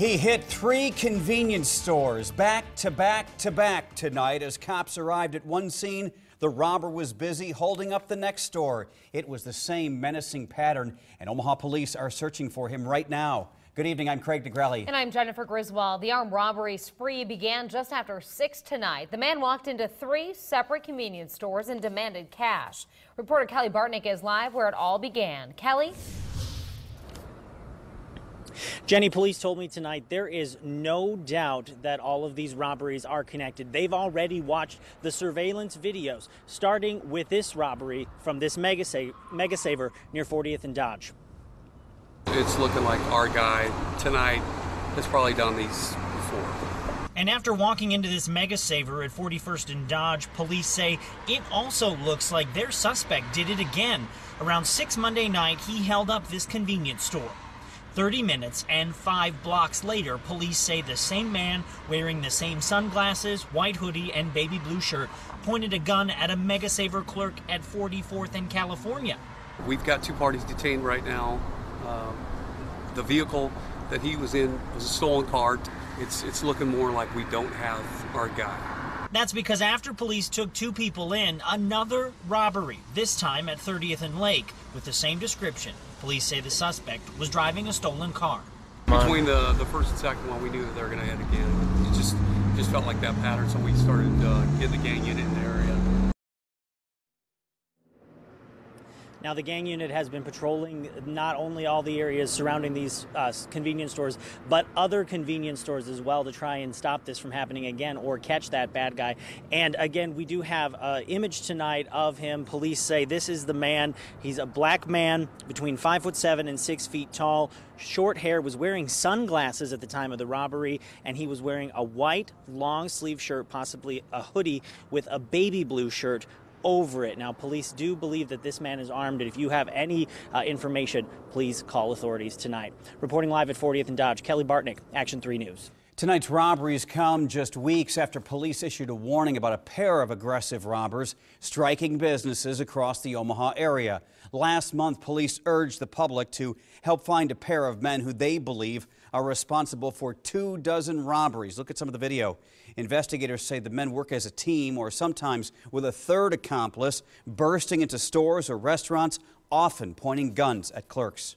He hit three convenience stores back to back to back tonight as cops arrived at one scene. The robber was busy holding up the next store. It was the same menacing pattern, and Omaha police are searching for him right now. Good evening, I'm Craig Nigrelli. And I'm Jennifer Griswold. The armed robbery spree began just after 6 tonight. The man walked into three separate convenience stores and demanded cash. Reporter Kelly Bartnick is live where it all began. Kelly? Jenny, police told me tonight there is no doubt that all of these robberies are connected. They've already watched the surveillance videos, starting with this robbery from this mega, sa- mega saver near 40th and Dodge. It's looking like our guy tonight has probably done these before. And after walking into this mega saver at 41st and Dodge, police say it also looks like their suspect did it again. Around 6 Monday night, he held up this convenience store. 30 minutes and five blocks later, police say the same man wearing the same sunglasses, white hoodie, and baby blue shirt pointed a gun at a Mega Saver clerk at 44th and California. We've got two parties detained right now. Um, the vehicle that he was in was a stolen car. It's, it's looking more like we don't have our guy. That's because after police took two people in, another robbery, this time at 30th and Lake, with the same description. Police say the suspect was driving a stolen car. Between the, the first and second one, we knew that they were going to hit again. It just just felt like that pattern, so we started uh, getting the gang unit in the area. Now, the gang unit has been patrolling not only all the areas surrounding these uh, convenience stores, but other convenience stores as well to try and stop this from happening again or catch that bad guy. And again, we do have an image tonight of him. Police say this is the man. He's a black man between five foot seven and six feet tall, short hair, was wearing sunglasses at the time of the robbery, and he was wearing a white long sleeve shirt, possibly a hoodie with a baby blue shirt over it. Now, police do believe that this man is armed, and if you have any uh, information, please call authorities tonight. Reporting live at 40th and Dodge, Kelly Bartnick, Action 3 News. Tonight's robberies come just weeks after police issued a warning about a pair of aggressive robbers striking businesses across the Omaha area. Last month, police urged the public to help find a pair of men who they believe are responsible for two dozen robberies. Look at some of the video. Investigators say the men work as a team or sometimes with a third accomplice, bursting into stores or restaurants, often pointing guns at clerks.